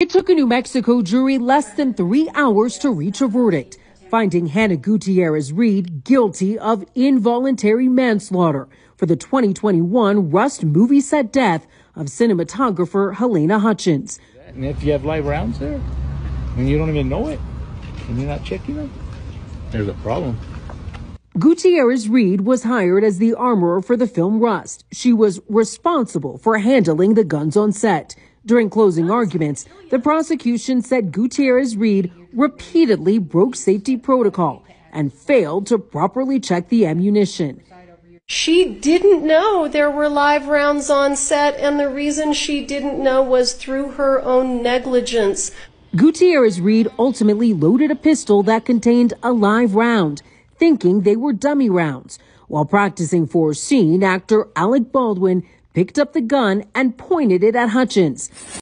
It took a New Mexico jury less than three hours to reach a verdict, finding Hannah Gutierrez Reed guilty of involuntary manslaughter for the 2021 Rust movie set death of cinematographer Halyna Hutchins. And if you have live rounds there, and you don't even know it, and you're not checking them, there's a problem. Gutierrez Reed was hired as the armorer for the film Rust. She was responsible for handling the guns on set. During closing arguments, the prosecution said Gutierrez Reed repeatedly broke safety protocol and failed to properly check the ammunition. She didn't know there were live rounds on set, and the reason she didn't know was through her own negligence. Gutierrez Reed ultimately loaded a pistol that contained a live round, thinking they were dummy rounds. While practicing for a scene, actor Alec Baldwin picked up the gun and pointed it at Hutchins.